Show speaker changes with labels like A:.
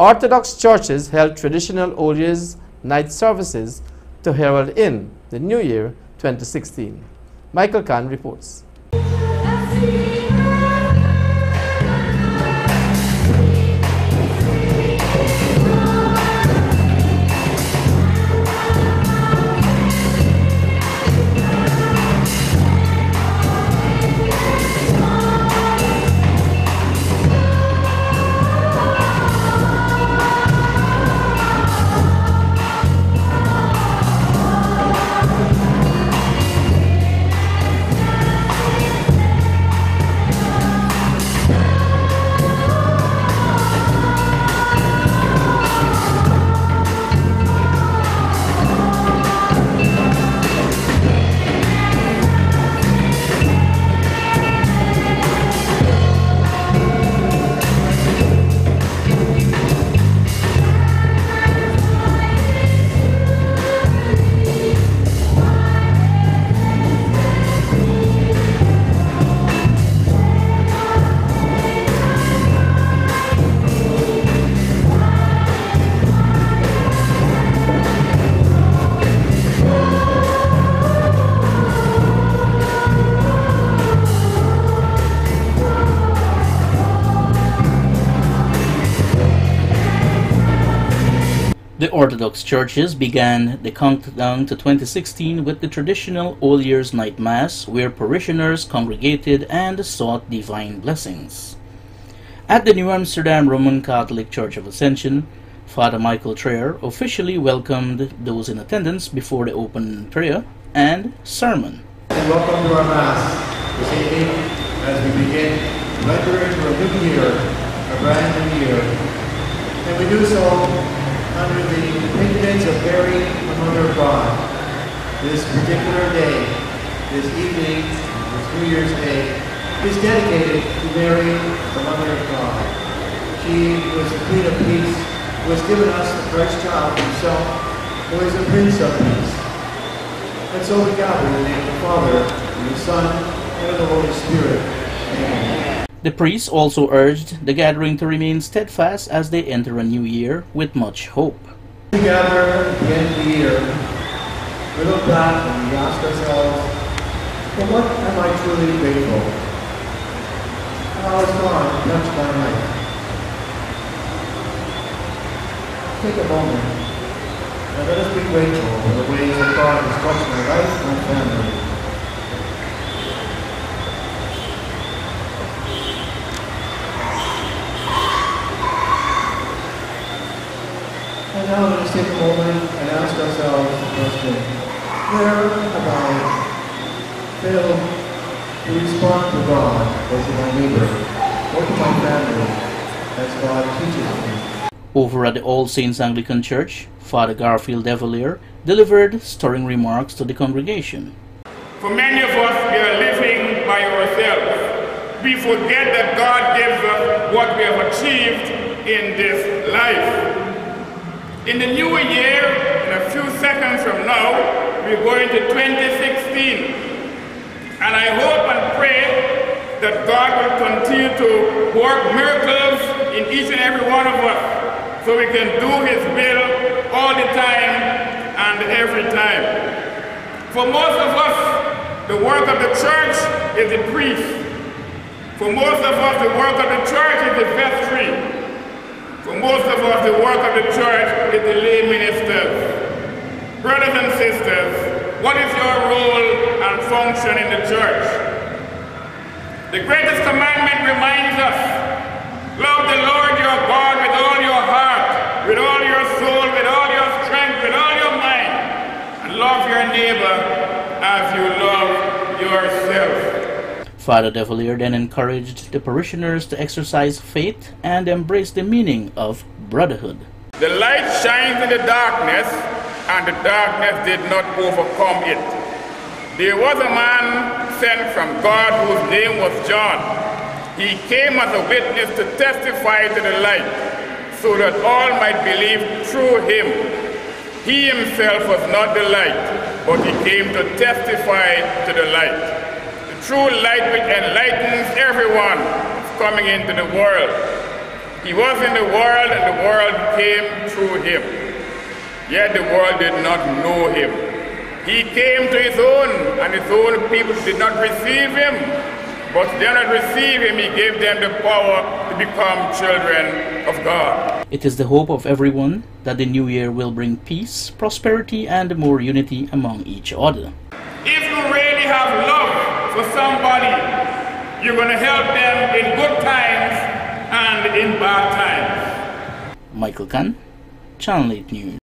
A: Orthodox churches held traditional Old Year's night services to herald in the New Year 2016. Michael Kahn reports.
B: Orthodox churches began the countdown to 2016 with the traditional Old Year's Night Mass, where parishioners congregated and sought divine blessings. At the New Amsterdam Roman Catholic Church of Ascension, Father Michael Treyer officially welcomed those in attendance before the open prayer and sermon.
C: And welcome to our Mass this evening as we begin to enter into a new year, a brand new year. And we do so under the patronage of Mary, the Mother of God. This particular day, this evening, this New Year's Day, is dedicated to Mary, the Mother of God. She was the Queen of Peace, who has given us the Christ child himself, who is the Prince of Peace. And so we gather in the name of the Father, and the Son, and of the Holy Spirit.
B: The priests also urged the gathering to remain steadfast as they enter a new year with much hope.
C: We gather at the end of the year, we look back and we ask ourselves, for what am I truly grateful? How has God touched my life? Take a moment and let us be grateful for the ways that God has touched my life and my family. And now let us take a moment and ask ourselves the question, where have I failed to respond to God or to my neighbor or to my family as God teaches me?
B: Over at the All Saints Anglican Church, Father Garfield Devalier delivered stirring remarks to the congregation.
D: For many of us, we are living by ourselves. We forget that God gives us what we have achieved in this life. In the new year, in a few seconds from now, we're going to 2016. And I hope and pray that God will continue to work miracles in each and every one of us so we can do His will all the time and every time. For most of us, the work of the church is the priest. For most of us, the work of the church is the vestry. For most of us, the work of the church the lay ministers. Brothers and sisters, what is your role and function in the church? The greatest commandment reminds us, love the Lord your God with all your heart, with all your soul, with all your strength, with all your mind, and love your neighbor as you love yourself.
B: Father Devalier then encouraged the parishioners to exercise faith and embrace the meaning of brotherhood.
D: The light shines in the darkness, and the darkness did not overcome it. There was a man sent from God whose name was John. He came as a witness to testify to the light, so that all might believe through him. He himself was not the light, but he came to testify to the light The true light which enlightens everyone coming into the world. He was in the world, and the world came through him, yet the world did not know him. He came to his own, and his own people did not receive him. But they did not receive him, he gave them the power to become children of God.
B: It is the hope of everyone that the new year will bring peace, prosperity, and more unity among each other.
D: If you really have love for somebody, you're going to help them in good times and in bad times.
B: Michael Kahn, Channel 8 News.